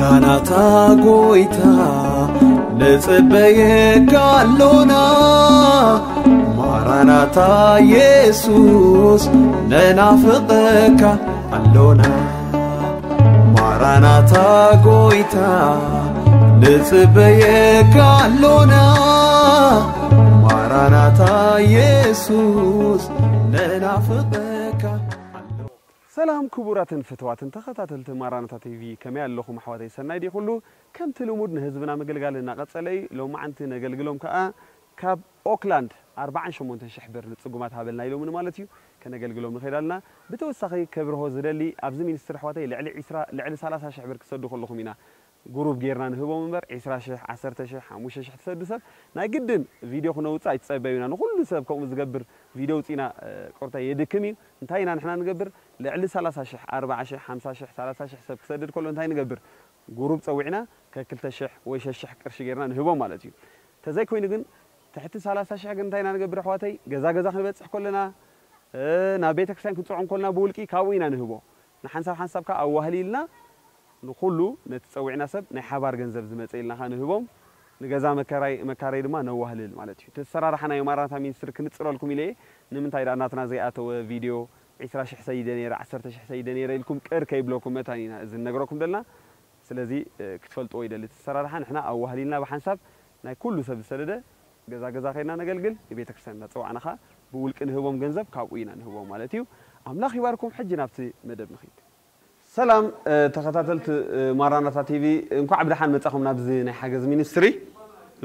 ማራናታ ጎይታ ንጽበየካ ኣሎና ማራናታ ኢየሱስ ነናፍቐካ ኣሎና ማራናታ ጎይታ ንጽበየካ ኣሎና ማራናታ ኢየሱስ ነናፍቐካ ሰላም ክቡራትን ፍትዋትን ተኸታተልቲ ማራናታ ቲቪ ከመይ ኣለኹም ኣሕዋተይ ሰናይ ዲ ኩሉ ከምቲ ልሙድ ንህዝብና ምግልጋል እናቐፀለ እዩ ሎሚ ዓንቲ ነገልግሎም ከዓ ካብ ኦክላንድ 48 ሽሕ ብር ንፅጉማት ሃበልና ኢሎምን ማለት እዩ ከነገልግሎም ንኸይድ ኣለና ብተወሳኺ ከብርሆ ዝደሊ ኣብዚ ሚኒስትሪ ኣሕዋተይ ልዕሊ 30 ሽሕ ብር ክሰዱ ከለኹም ኢና ጉሩብ ጌርና ንህቦም እምበር 20 ሽሕ 10 ሽሕ 5 ሽሕ ትሰዱ ሰብ ናይ ግድን ቪድዮ ክነውፅእ ኣይትፀበዩ ኢና ንኩሉ ሰብ ከምኡ ዝገብር ቪድዮ ውፅኢና ቆርታ የድክም እዩ እንታይ ኢና ንሕና ንገብር ልዕሊ 30 ሽሕ 40 ሽሕ 50 ሽሕ 30 ሽሕ ሰብ ክሰድድ ከሎ እንታይ ንገብር ጉሩብ ፀዊዕና ከ2 ሽሕ ወይ 6 ሽሕ ቅርሺ ጌርና ንህቦም ማለት እዩ ተዘይ ኮይኑ ግን ትሕቲ 30 ሽሕ ግን እንታይ ኢና ንገብር ኣሕዋተይ ገዛ ገዛ ክንበፅሕ ከለና ናብ ቤተ ክርስቲያን ክንፅዖም ከለና ብውልቂ ካብኡ ኢና ንህቦ ንሓንሳብ ሓንሳብካ ኣዋህሊልና ንኩሉ ነቲ ፀዊዕና ሰብ ናይ ሓባር ገንዘብ ዝመፀ ኢልና ካ ንህቦም ንገዛ መካረይ ድማ ነዋህልል ማለት እዩ ተሰራርሓ ናይ ማራናታ ሚኒስትሪ ክንፅረልኩም ኢለ ንምንታይ ዳ እናትና ዘይኣተወ ቪድዮ 20 ሽሕ ሰይደ ነረ 10 ሽሕ ሰይደ ነረ ኢልኩም ቅር ከይብለኩም መታን ኢና እዚ ነግረኩም ዘለና ስለዚ ክትፈልጥዎ ይደሊ ተሰራርሓ ንሕና ኣዋህሊልና ብሓንሳብ ናይ ኩሉ ሰብ ዝሰደደ ገዛ ገዛ ከይድና ነገልግል ንቤተ ክርስቲያን እናፀዋዕናኻ ብውልቂ ንህቦም ገንዘብ ካብኡ ኢና ንህቦም ማለት እዩ ኣምላኽ ይባርኩም ሕጂ ናብቲ መደብ ንኸይድ ሰላም ተኸታተልቲ ማራናታ ቲቪ እንኳዕ ብድሓን መፃኹም ናብዚ ናይ ሓገዝ ሚኒስትሪ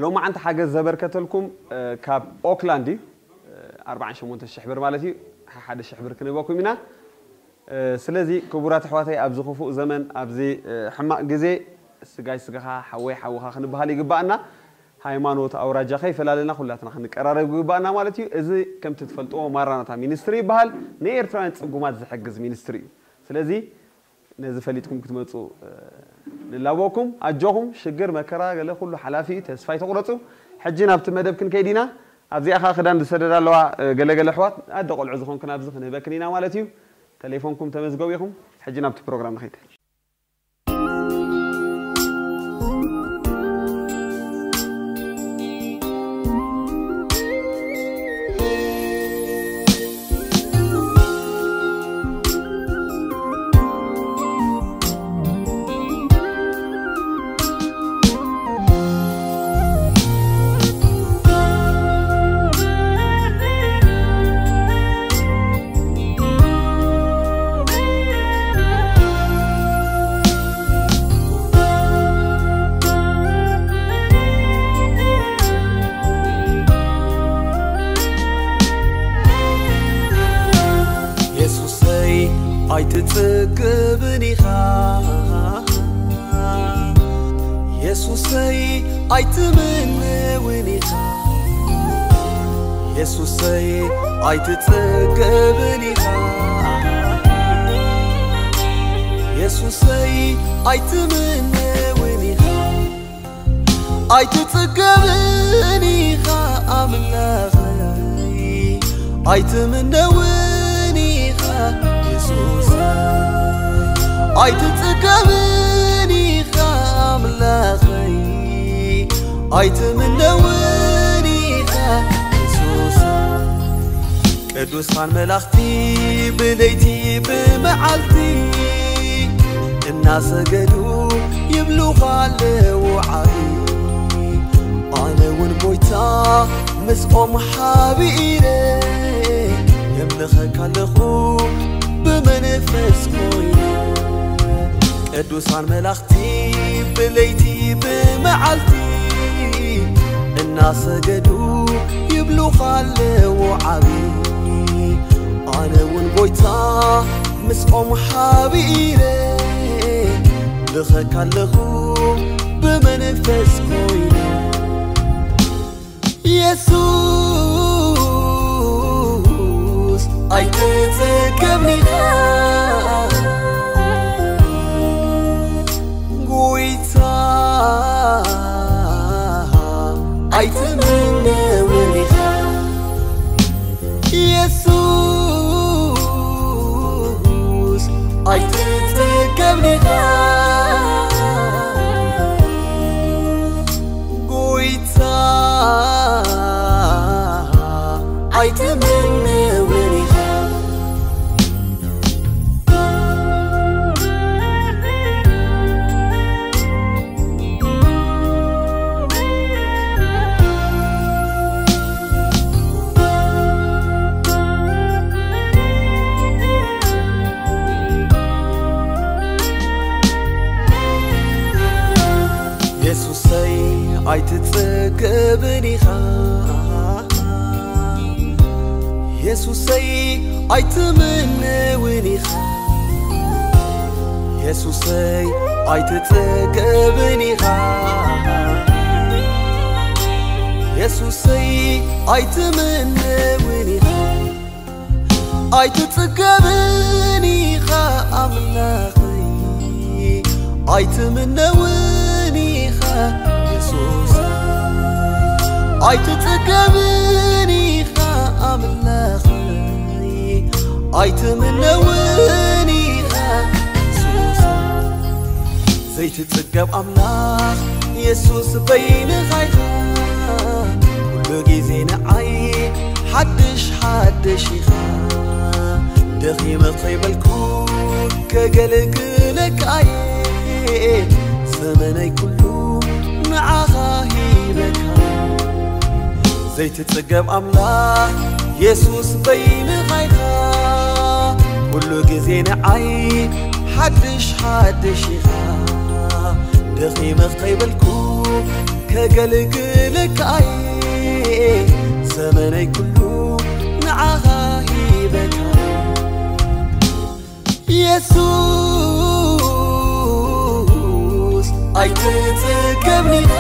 ሎሚ ዓንቲ ሓገዝ ዘበርከተልኩም ካብ ኦክላንድ እዩ 48 ሽሕ ብር ማለት እዩ ሓደ ሽሕ ብር ክንህበኩም ኢና ስለዚ ክቡራት ኣሕዋተይ ኣብዚ ክፉእ ዘመን ኣብዚ ሕማቕ ግዜ ስጋይ ስጋኻ ሓወይ ሓውኻ ክንበሃል ይግባአና ሃይማኖት ኣውራጃ ከይፈላለና ኩላትና ክንቀራረብ ይግባአና ማለት እዩ እዚ ከምቲ ትፈልጥዎ ማራናታ ሚኒስትሪ ይበሃል ንኤርትራውያን ፅጉማት ዝሕግዝ ሚኒስትሪ እዩ ስለዚ ነዚ ፈሊጥኩም ክትመፁ ንላቦኩም ኣጆኹም ሽግር መከራ ገለ ኩሉ ሓላፊ ተስፋ ይተቁረፁ ሕጂ ናብቲ መደብ ክንከይድ ኢና أبزيها خدان دسدد الله جل جل حوات أدق العزخون كنا أبزخنا بكنينا والتيو تليفونكم تمزجوا يكم حجنا بتبرنامج خيتك ኣይትጽግብን ኢኻ የሱሰይ ኣይትምንውን ኢኻ ኣይትጽገብን ኢኻ ኣምላኸይ ኣይትምነውን ኢኻ የሱስ ኣይትጽገብን ኢኻ ኣምላኸይ ኣይትምነውን ቅዱሳን መላእኽቲ ብለይቲ ብመዓልቲ እናሰገዱ ይብሉኻ ኣለዉ ዓቢ ኣነ እውን ጎይታ ምስኦም ሓቢረ የምልኸካ ኣለኹ ብመንፈስ ኮይነ ቅዱሳን መላእኽቲ ብለይቲ ብመዓልቲ እናሰገዱ ይብሉኻ ኣለዉ ዓቢ ኣነ እውን ጎይታ ምስኦም ሓቢረ ልኸካ ኣለኹ ብመንፈስ ኮይነ ኢየሱስ ኣይትጽገብኒኻ ኣይትጸገብን ኢኻ የሱሰይ ኣይትምንውን ኢኻ የሱሰይ ኣይትጸገብን ኢኻ የሱሰይ ኣይትምንውን ኢኻ ኣይትጽገብን ኢኻ ኣምላኸይ ኣይትምነውን ኢኻ የሱስ ኣይትጽገብን ኢኻ ኣምላኸይ ኣይትምነውን ኢኻ የሱስ ዘይትጽገብ ኣምላኽ የሱስ በይንኻ ኢኻ ኩሉ ጊዜ ንዓይ ሓድሽ ሓድሽ ኢኻ ደኺመ ኸይበልኩ ከገልግለካ እየ ዘመነይ ኩሉ ንዓኻ ሂበካ ዘይትጽገብ ኣምላኽ የሱስ በይንኻ ኢኻ ኩሉ ጊዜ ንዓይ ሓድሽ ሓድሽ ኢኻ ደኺመ ኸይበልኩ ከገልግለካ እየ ዘመነይ ኩሉ ንዓኻ ሂበካ ኢየሱስ ኣይትጽገብኒኻ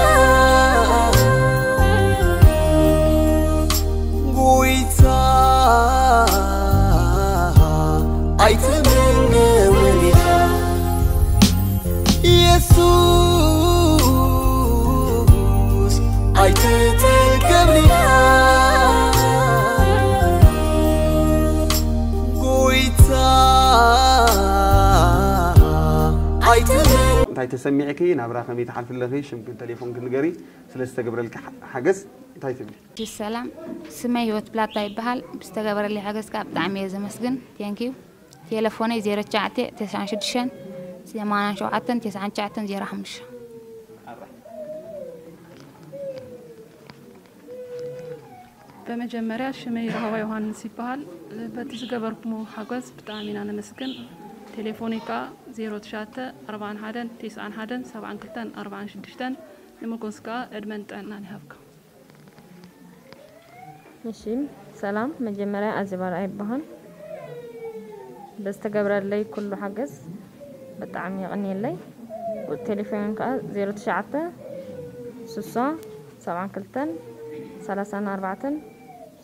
ኣይትምነውን ኢኻ ኢየሱስ ኣይትጽገብኒኻ ጎይታ ኣይትምነ እንታይ ተሰሚዕኪ ናብራ ከመይ ትሓልፍ ኣለኺ ሽምክን ቴሌፎን ክንገሪ ስለ ዝተገብረልካ ሓገዝ እንታይ ትብሊ ሰላም ስመይ ህይወት ብላታ ይበሃል ብዝተገበረለይ ሓገዝ ከዓ ብጣዕሚ እየ ዘመስግን ቴንኪዩ ቴሌፎነይ 09 96 87 99 05 በመጀመሪያ ሽመይ ረሃባ ዮሃንስ ይበሃል በቲ ዝገበርኩሞ ሓገዝ ብጣዕሚ ኢና ነመስግን ቴሌፎኒ ከዓ 09 41 91 72 46 ንመጎስ ከዓ ዕድመን ጥዕናን ይሃብካ እሺ ሰላም መጀመሪያ ኣዚባራ ይበሃል በዝተገብረለይ ኩሉ ሓገዝ ብጣዕሚ ይቕኒየለይ ቴሌፎን ከዓ 09 60 72 34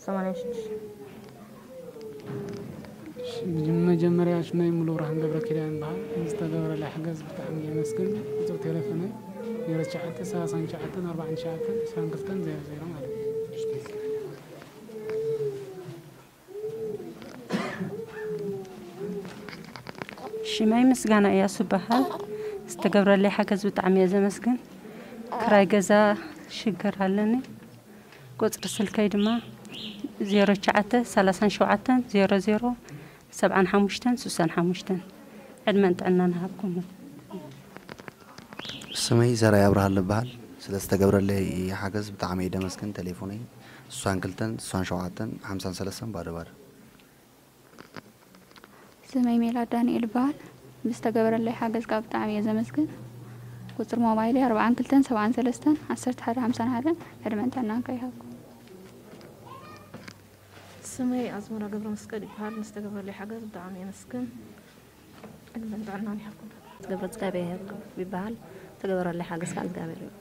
86 መጀመርያ ሽመይ ሙሉ ብርሃን ገብረ ኪዳን በሃል ዝተገበረለይ ሓገዝ ብጣዕሚ የመስግን እፁብ ቴሌፎነይ 09 39 49 22 00 ማለት ሽመይ ምስጋና እያሱ በሃል ዝተገብረለይ ሓገዝ ብጣዕሚ እየ ዘመስግን። ክራይ ገዛ ሽግር ኣለኒ። ቁፅሪ ስልከይ ድማ 09 37 00 75 65 ዕድመን ጥዕና ንሃብኩም። ስመይ ዘራይ ኣብርሃል ዝበሃል ስለ ዝተገብረለይ ሓገዝ ብጣዕሚ እየ ደመስግን። ቴሌፎነይ 62 67 53 ባዶ ባዶ። ስመይ ሜላ ዳንኤል ይበሃል ብዝተገበረለይ ሓገዝ ከዓ ብጣዕሚ እየ ዘመስግን ቁፅሪ ሞባይለይ 42 73 11 51 ዕድመን ጥዕና ከይሃብኩም ስመይ ኣዝመራ ገብረ መስቀል ይበሃል ንዝተገብረለይ ሓገዝ ብጣዕሚ የመስግን ዕድመን ጥዕናን ይሃብኩም ገብረ እግዚአብሔር ይበሃል ተገበረለይ ሓገዝ ከዓ እግዚኣብሔር እዩ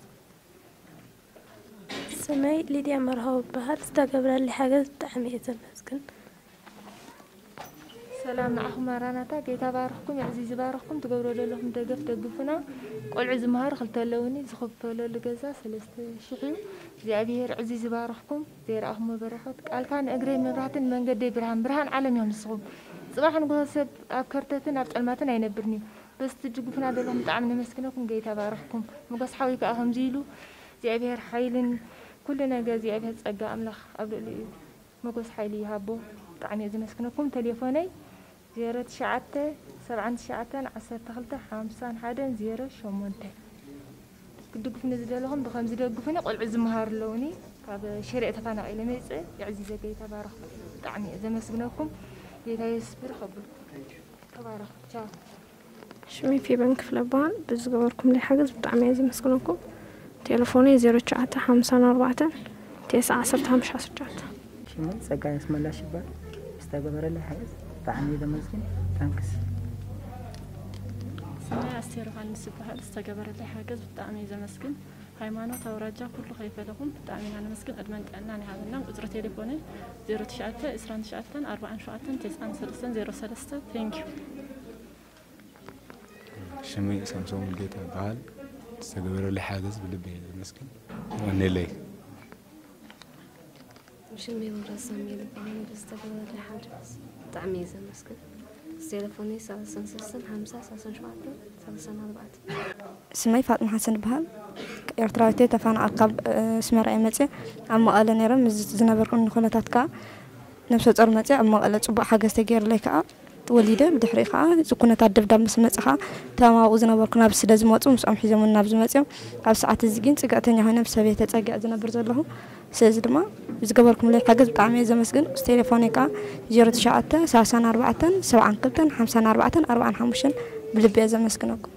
ስመይ ሊድያ መርሃው ይበሃል ዝተገብረለይ ሓገዝ ብጣዕሚ እየ ዘመስግን ሰላም ንዓኹም ማራናታ ጌታ ባርኽኩም ዕዚ ዝባርኽኩም ትገብሮ ዘለኹም ደገፍ ደግፉና ቆልዑ ዝመሃሩ ክልተ ኣለውኒ ዝኽፈለሉ ገዛ ሰለስተ ሽሕ እዩ እግዚኣብሔር ዕዚ ዝባርኽኩም ዘይረኣኹሞ በረኸት ቃልካ ንእግረይ መብራህትን መንገደይ ብርሃን ብርሃን ዓለም እዮም ንስኹም ፅባሕ ንጉሆ ሰብ ኣብ ከርተትን ኣብ ፀልማትን ኣይነብርን እዩ በዚ ትድግፉና ዘለኹም ብጣዕሚ ነመስግነኩም ጌታ ባርኽኩም መጎስ ሓዊ ከዓ ከምዚ ኢሉ እግዚኣብሔር ሓይልን ኩሉ ነገር እግዚኣብሔር ፀጋ ኣምላኽ ኣብ ልዕሊ እዩ መጎስ ሓይሊ ይሃቦ ብጣዕሚ እየ ዘመስግነኩም ቴሌፎነይ 09 79 12 51 08 ክድግፉኒ ዝደለኹም ብከምዚ ደግፉኒ ቆልዑ ዝመሃሩ ኣለውኒ ካብ ሽርዕ ተፈናቂለ መፅእ ይዕዚ ዘገይታ ባረኽኩም ብጣዕሚ እየ ዘመስግነኩም ጌታ የስብር ከብልኩም ተባረኹ ቻው ሽመይ ፌበን ክፍለ በሃል ብዝገበርኩም ላይ ሓገዝ ብጣዕሚ እየ ዘመስግነኩም تلفوني زيرو تشعة خمسة أربعة تسعة عشرة خمسة عشرة ሽመይ ጸጋይ አስመላሽ ይባል ዝተገበረለይ ሓገዝ ብጣዕሚ እየ ዘመስግን ታንክስ ስማይ ኣስቴር ዮሃንስ ይበሃል ዝተገበረለይ ሓገዝ ብጣዕሚ እዩ ዘመስግን ሃይማኖት ኣውራጃ ኩሉ ከይፈለኹም ብጣዕሚ ኢና ነመስግን ዕድመን ጥዕናን ይሃበና ቁፅሪ ቴሌፎነይ 09 29 47 93 03 ቴንኪዩ ሽመይ ሳምሶን ሙልጌታ ይበሃል ዝተገበረለይ ሓገዝ ብልቢ እየ ዘመስግን ይቀኒለይ ሽመይ ወረሳ ሜል ይበሃል ዝተገበረለይ ሓገዝ ብጣዕሚ እየ ዘመስግን ቴሌፎነይ 33 50 37 34 ስመይ ፋጥማ ሓሰን ይበሃል ኤርትራዊት ተፈናቐል ካብ ስመራ እየ መፅእ ኣብ መቐለ ነይረ ምስ ዝነበርኩ ኩነታት ከዓ ነብሰ ፆር መፅእ ኣብ መቐለ ፅቡቅ ሓገዝ ተገይሩለይ ከዓ ወሊደ ብድሕሪ ከዓ እዚ ኩነታት ድብዳብ ምስ መፅእ ከዓ ተማብኡ ዝነበርኩ ናብ ስለ ዝመፁ ምስኦም ሒዞምን ናብ ዝመፅኦም ኣብ ሰዓት እዚ ግን ፅግዕተኛ ኮይነ ብሰበየ ተፀጊዕ ዝነብር ዘለኹ ስለዚ ድማ ዝገበርኩምለይ ሓገዝ ብጣዕሚ እየ ዘመስግን ቴሌፎነይ ከዓ 09 34 72 54 45 ብልቢ እየ ዘመስግነኩም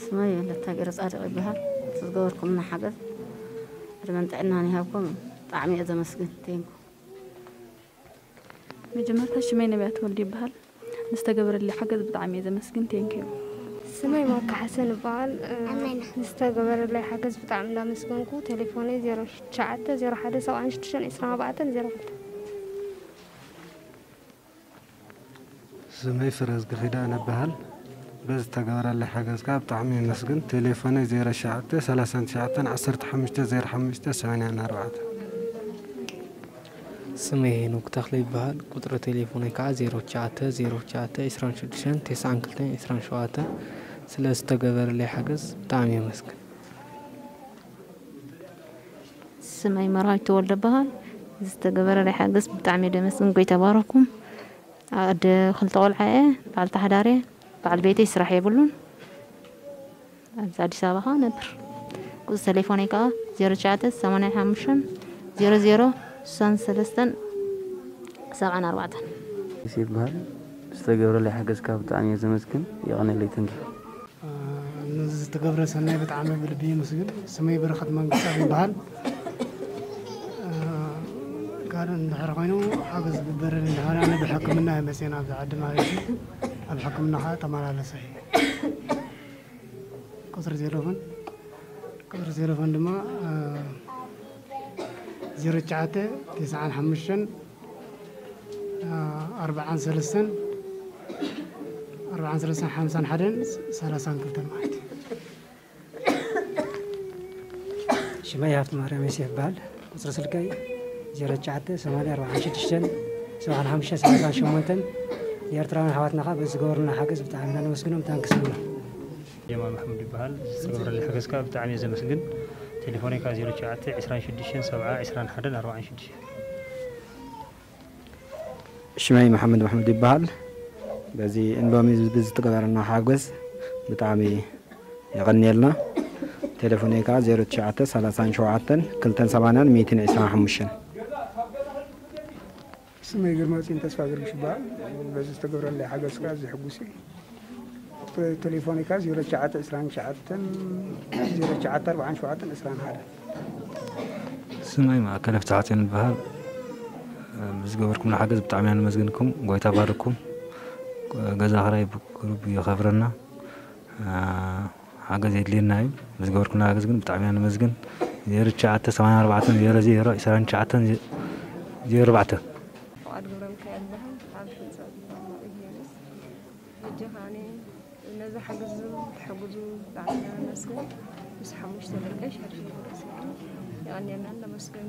ስመይ ወለታ ገይረ ፃድቕ ይበሃል ዝገበርኩምና ሓገዝ ዕድመን ጥዕናን ይሃብኩም ብጣዕሚ እየ ዘመስግን ቴንኩ መጀመርታ ሽመይ ነቢያት ወልዲ ይበሃል ንዝተገበረለይ ሓገዝ ብጣዕሚ እየ ዘመስግን ቴንኪዩ ስመይ ማካ ሓሰን ይበሃል ዝተገበረለይ ሓገዝ ብጣዕሚ እንዳመስገንኩ ቴሌፎነይ 09 01 76 24 02 ስመይ ፍረዝ ግኺዳን ይበሃል በዚ ተገበረለይ ሓገዝካ ብጣዕሚ ይመስግን ቴሌፎነይ 09 39 15 05 84 ስመይ ሄኖክ ተክለ ይበሃል ቁጥሪ ቴሌፎነይ ከዓ 09 09 26 92 27 ስለ ዝተገበረለይ ሓገዝ ብጣዕሚ የመስግን ስመይ መራዊት ተወልደ ይበሃል ዝተገበረለይ ሓገዝ ብጣዕሚ እየ ደመስግን ጎይ ተባረኩም ኣደ ክልተ ቆልዓ እየ በዓል ተሓዳር እየ በዓል ቤተይ ስራሕ የብሉን ኣብዚ ኣዲስ ኣበባ ከዓ ነብር ቁፅሪ ቴሌፎነይ ከዓ 09 85 00 63 74 ሲ ይበሃል ዝተገብረለይ ሓገዝካ ብጣዕሚ እየ ዘመስግን ይቐነለይ ተንኪ ዝተገብረ ሰናይ ብጣዕሚ ብልቢ ይመስግን ስመይ በረኸት መንግስቲ ኣብ ይበሃል ካልእ እንድሕር ኮይኑ ሓገዝ ዝግበረኒ እንድሕር ኣነ ብሕክምና እየ መፅአን ኣብዚ ዓዲ ማለት እዩ ኣብ ሕክምና ከዓ ተመላለሰ እየ ቁፅሪ ቴሌፎን ቁፅሪ ቴሌፎን ድማ ዜሮ ትሽዓተ ትስዓን ሓሙሽተን ኣርባዓን ሰለስተን ኣርባዓን ሰለስተን ሓምሳን ሓደን ሰላሳን ክልተን ማለት እዩ ሽመይ ሃብቲ ማርያም ዮሴፍ ይበሃል ቁፅሪ ስልከይ 09 846 75 38 የኤርትራውያን ኣሕዋትና ከዓ በዚ ዝገበሩልና ሓገዝ ብጣዕሚ ኢና ነመስግኖም ታንክስ ንብሎ ጀማል ማሕሙድ ይበሃል ዝተገብረለይ ሓገዝካ ብጣዕሚ እየ ዘመስግን ቴሌፎነይ ከዓ 09 26 7 21 46 ሽመይ መሓመድ ማሕሙድ ይበሃል በዚ እንሎሚ ብዝተገበረና ሓገዝ ብጣዕሚ የቐኒየልና ቴሌፎነይ ከዓ 09 37 280 125 ስመይ ግርመፂን ተስፋ ግርምሽ ይበሃል በዚ ዝተገብረለይ ሓገዝካ እዚ ሕጉስ እዩ ቴሌፎነይ ከዓ 09 29 09 47 21 ስመይ ማእከል ፍትሓፅን ይበሃል ብዝገበርኩምና ሓገዝ ብጣዕሚ እያ ንመስግንኩም ጎይታ ባርኩም ገዛ ክራይ ብቅሩብ ይኸፍረና ሓገዝ የድልየና እዩ ብዝገበርኩምና ሓገዝ ግን ብጣዕሚ እያ ንመስግን 09 84 00 29 04 ዋዕድ ገብረ ሚካኤል በሃል ኣብ ሕንፀት ኢየሩስ ሕጂ ከዓኒ ነዚ ሓገዝ ትሕግዙ ብጣዕሚ ኢና ነመስግን ምስ ሓሙሽተ ደቀይ ሸርሽ ደስ ይቀኒየና ነመስገን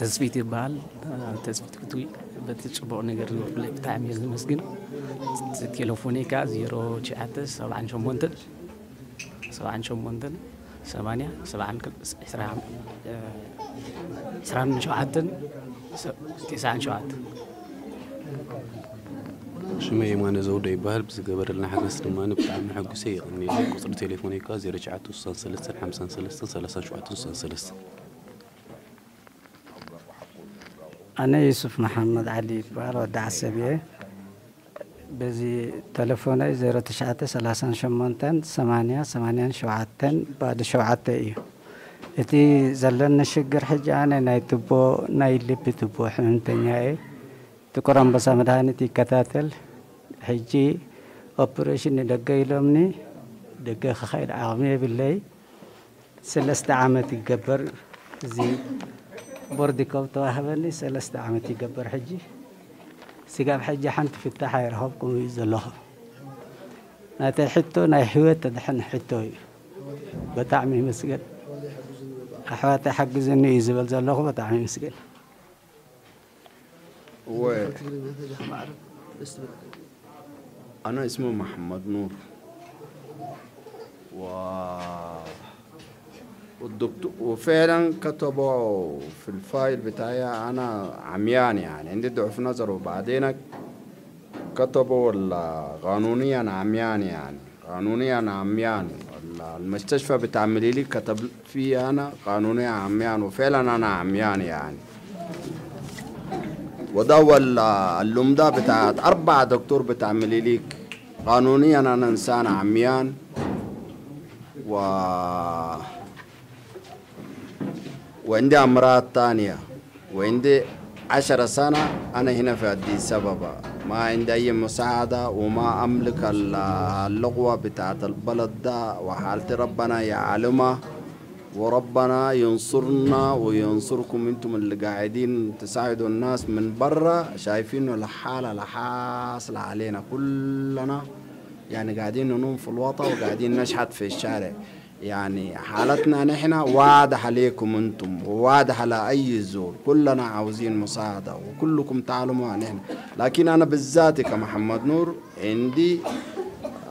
ተስፊት ይበሃል ተስፊት ክትዊ በቲ ፅቡቅ ነገር ዝገብርለይ ብጣዕሚ እየ ዝመስግን ቴሌፎነይ ከዓ 09 78 78 8 27 97 شمي مانا زودي بهل بس قبر لنا حق استمان بتعمل حق سيء إني قصر تليفوني كازي رجعت وصل سلسة حمسان سلسة سلسة شوعت وصل سلسة؟ أنا يوسف محمد علي بار ودع السبيه بزي تلفوني زيرو تشعة سلاسان شمونتن ثمانية ثمانية شوعتن بعد شوعت إيه إتي زلنا شجر حج أنا ناي تبو ناي لب تبو حمتنيا إيه تكرم بس مدهنتي كتاتل. ሕጂ ኦፕሬሽን ንደገ ኢሎምኒ ደገ ክኸይድ ዓቕሚ የብለይ ሰለስተ ዓመት ይገበር እዚ ቦርዲኮም ተዋህበኒ ሰለስተ ዓመት ይገበር ሕጂ ስጋብ ሕጂ ሓንቲ ፍታሕ ኣይረኸብኩም እዩ ዘለኹ ናተይ ሕቶ ናይ ህይወት ተድሕን ሕቶ እዩ ብጣዕሚ ይመስገን ኣሕዋተይ ሓግዝኒ እዩ ዝብል ዘለኹ ብጣዕሚ ይመስገን أنا اسمي محمد نور. و والدكتور وفعلا كتبوا في الفايل بتاعي أنا عميان يعني عندي ضعف نظر. وبعدين كتبوا قانونيا عميان يعني قانونيا عميان. ال- المستشفى بتعملي لي كتب فيه أنا قانونيا عميان وفعلا أنا عميان يعني. وده وال- اللمدة بتاعت أربعة دكتور بتعملي لي قانونيا أنا إنسان عميان و وعندي أمراض تانية. وعندي عشر سنة أنا هنا في أديس أبابا ما عندي أي مساعدة وما أملك ال- اللغوة بتاعت البلد ده وحالتي ربنا يعلمها وربنا ينصرنا وينصركم أنتم اللي قاعدين. تساعدوا الناس من برا شايفين الحالة الحاصلة علينا كلنا. يعني قاعدين ننوم في الوطن وقاعدين نشحت في الشارع. يعني حالتنا نحن واضحة عليكم أنتم وواضحة لأي زول. كلنا عاوزين مساعدة وكلكم تعلموا نحن. لكن أنا بالذات كمحمد نور عندي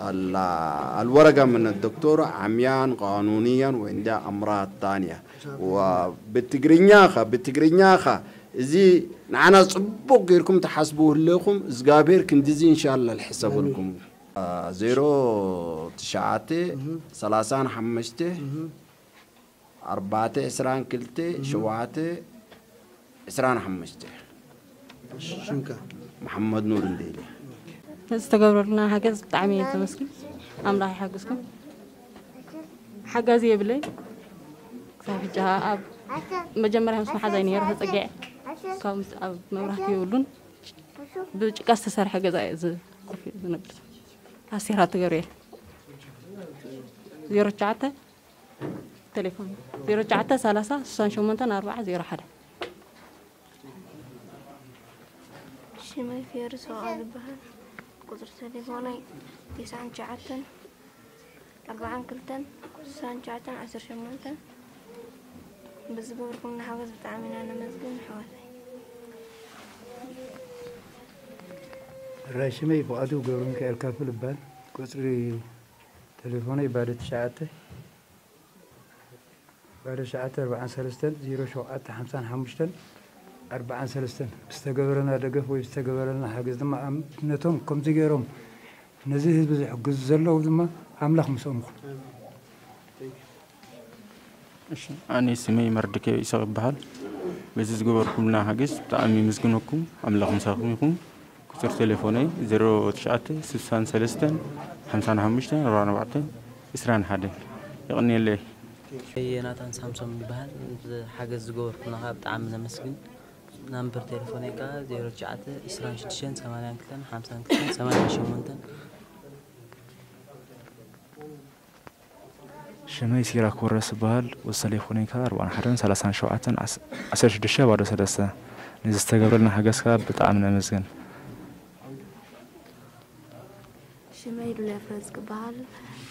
الورقة من الدكتور عميان قانونيا وعندها أمراض تانية. وبتقرنياخا بتقرنياخا زي نعنا صبوك غيركم تحسبوه لكم. زقابير كندزي إن شاء الله الحساب لكم. آه، زيرو تشعاتي سلاسان حمشتي أربعتي إسران كلتي شواتي إسران حمشتي شنكا محمد نور الليلي ዝተገብረልና ሓገዝ ብጣዕሚ እየ ተመስግን ኣምላኽ ይሓግዝኩም ሓጋዚ የብለይ ክሳብ ሕጂ ኣብ መጀመርያ ምስ መሓዛይ ነይረ ተፀጊዐ ካብ ምስ ኣብ መብራህቲ የብሉን ብጭቃ ዝተሰርሐ ገዛ እየ ዝኮፍ ኢሉ ዝነብር ኣሴራት ትገብርየል ዜሮ ሸዓተ ቴሌፎን ዜሮ ሸዓተ ሰላሳ ስሳን ሸሞንተን ኣርባዓ ዜሮ ሓደ ሽመይ كسر تليفوني تسعان جعتن أربعان كلتن سان جعتن عشر شمونتن بزبوركم نحوز بتعاملنا أنا مزبون حوالي. راشمي بوادو قولون كالكا في البال كسري تليفوني بعد تشعته بعد شعته أربعان سلستن زيرو شوقات حمسان حمشتن أربعة سلستن استجبرنا دقف ويستجبرنا حاجز دم أم نتهم كم تجيرهم نزيه بزح جز زلا ودم أملاخ مسؤول أنا اسمي مردك إسحاق بحال بس زجبر كلنا حاجز تعمي مسكنكم أملاخ مساقم يكون كسر تليفوني زيرو تشعت سبعان سلستن خمسان همشتن ربعنا بعتن إسران حدا يغني لي ناتان سامسون بحال حاجز زجبر كلنا بتعمي مسكن ናምበር ቴሌፎነይ ከዓ 09 26 82 52 88 ሽመይ ሲራክ ወረስ ይበሃል ወሰ ቴሌፎነይ ከዓ 41 37 16 ባዶ ሰለስተ ነዚ ዝተገብረልና ሓገዝካ ብጣዕሚ شمال ولافاز قبال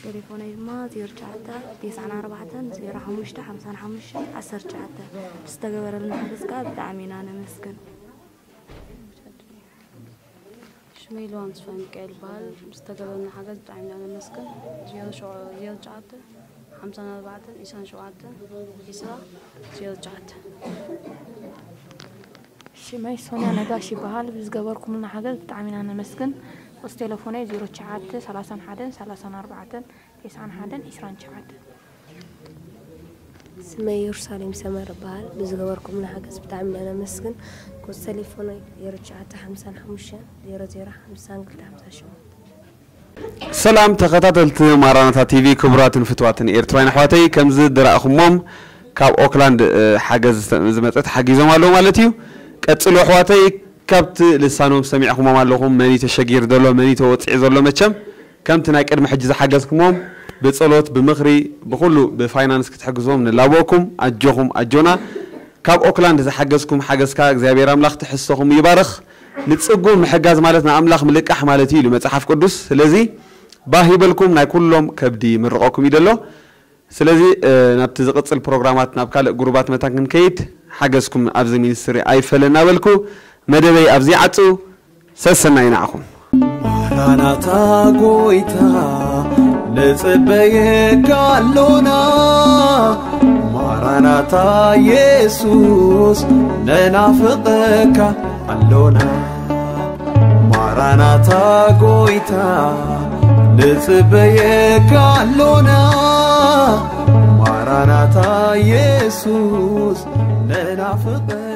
تليفوني ما زير جعته تسعة أربعة زير حمشتة حمسان حمشة عسر جعته بس تقبل المحبس قاعد دعمين أنا مسكن. شميل وانس فان كيل بال مستقبل حاجات دعمين أنا مسكن. زير شو زير جعته خمسة أربعة إنسان شو عته إسرة زير جعته شمي سوني أنا داشي بهال بس قبلكم لنا حاجات دعمين أنا مسكن. ምስ ቴሌፎነይ 0931349121 ስመይ ኢየሩሳሌም ሰመር ይበሃል ብዝገበርኩምና ሓገዝ ብጣዕሚ ኢና ነመስግን ኮስ ቴሌፎነይ 0955005258 ሰላም ተኸታተልቲ ማራናታ ቲቪ ክቡራትን ፍትዋትን ኤርትራውያን ኣሕዋተይ ከምዚ ድረእኹሞም ካብ ኦክላንድ ሓገዝ ዝመፀት ሓጊዞም ኣለዉ ማለት እዩ ቀፅሉ ኣሕዋተይ ካብቲ ልሳኖም ሰሚዕኹሞም ኣለኹም መኒ ተሸጊር ዘሎ መኒ ተወፅዒ ዘሎ መቸም ከምቲ ናይ ቅድሚ ሕጂ ዝሓገዝኩሞም ብፀሎት ብምኽሪ ብኩሉ ብፋይናንስ ክትሕግዞም ንላቦኩም ኣጆኹም ኣጆና ካብ ኦክላንድ ዝሓገዝኩም ሓገዝካ እግዚኣብሔር ኣምላኽ ትሕሶኹም ይባርኽ ንፅጉም ምሕጋዝ ማለት ንኣምላኽ ምልቃሕ ማለት እዩ ኢሉ መፅሓፍ ቅዱስ ስለዚ ባህ ይበልኩም ናይ ኩሎም ከብዲ ምርቆኩም እዩ ደሎ ስለዚ እ፣ ናብቲ ዝቕፅል ፕሮግራማት ናብ ካልእ ጉሩባት መታ ክንከይድ ሓገዝኩም ኣብዚ ሚኒስትሪ ኣይፈለና በልኩ መደበይ ኣብዚ ዓፁ ሰሰና ይናዕኹም ማራናታ ጎይታ ንጽበየካ ኣሎና ማራናታ ኢየሱስ ነናፍቐካ ኣሎና ማራናታ ጎይታ ንጽበየካ ኣሎና ማራናታ ኢየሱስ ነናፍቐካ